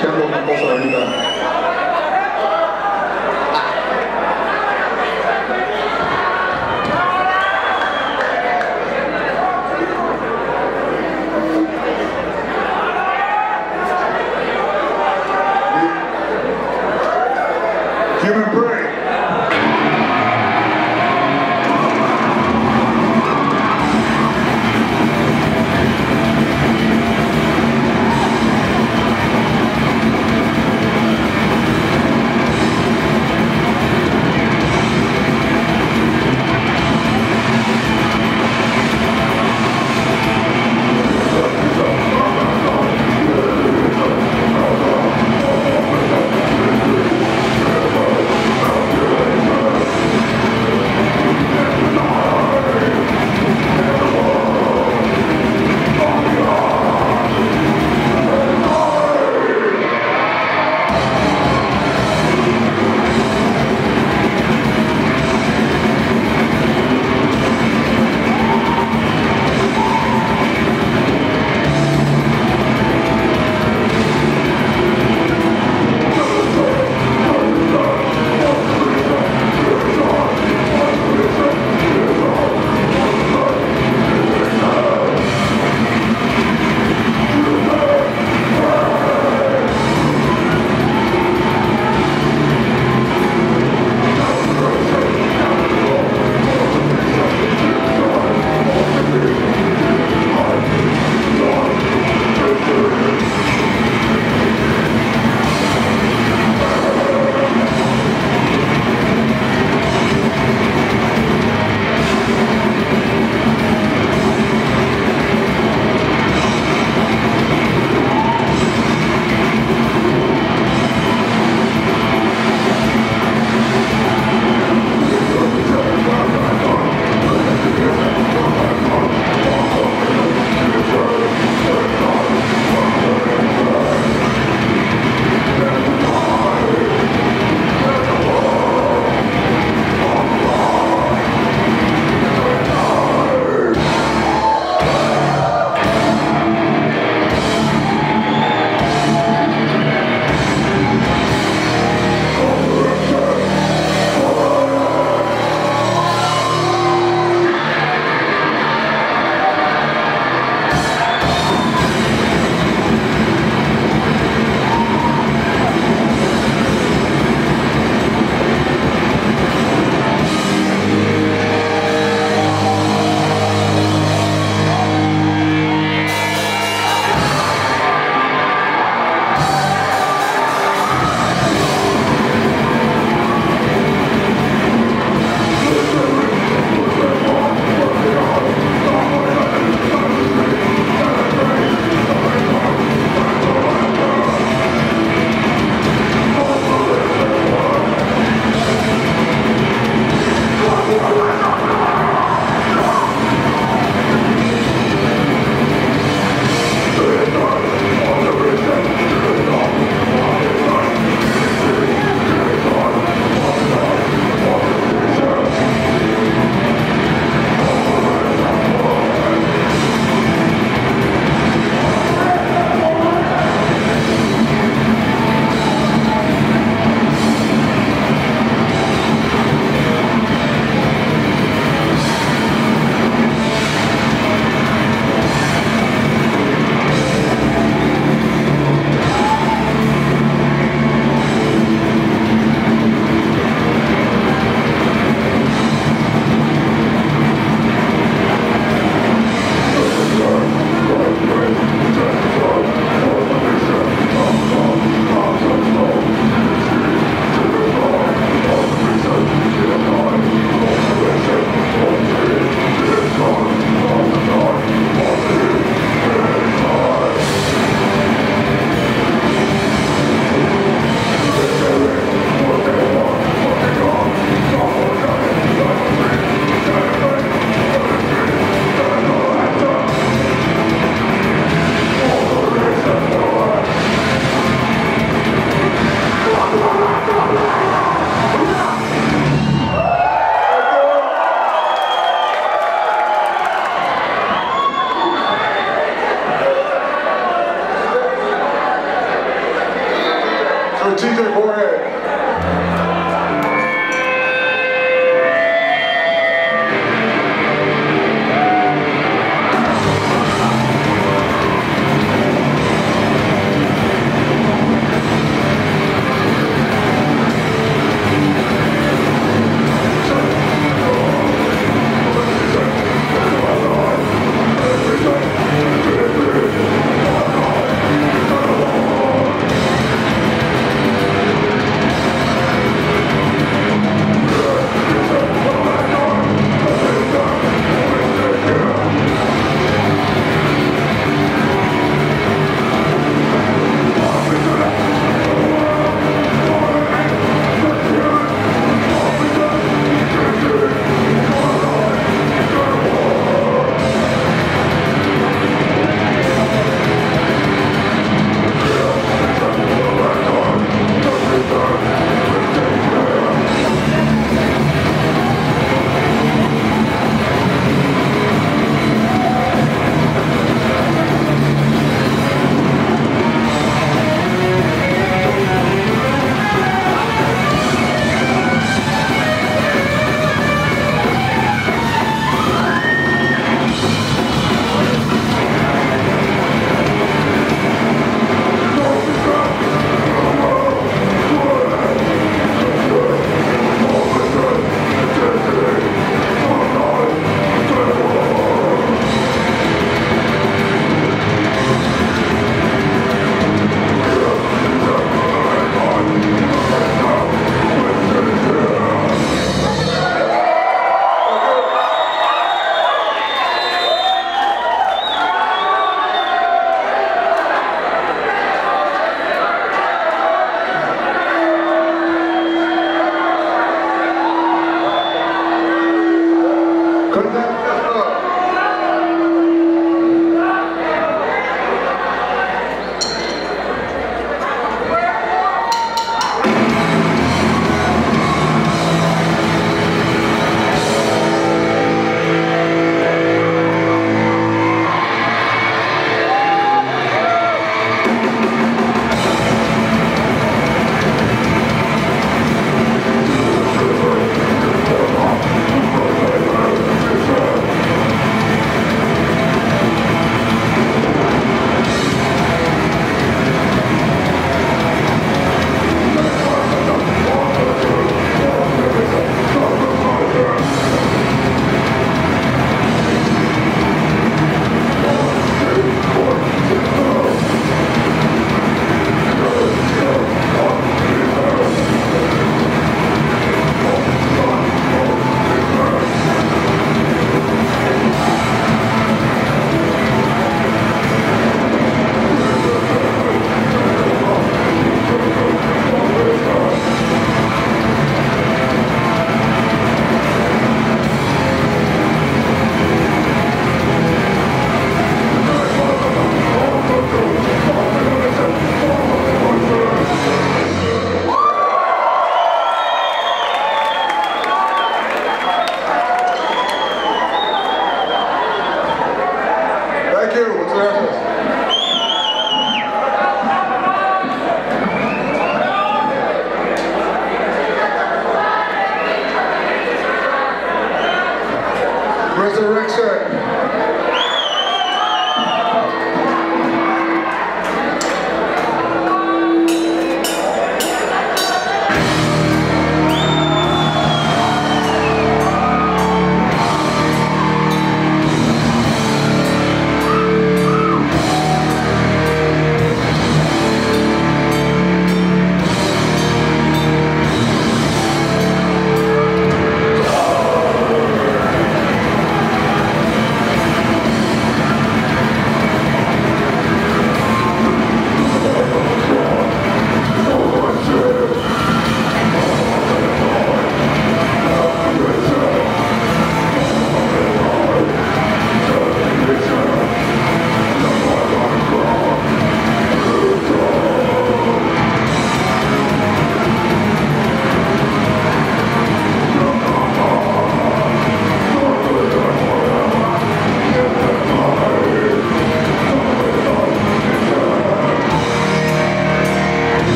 Yang belum.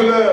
Güle.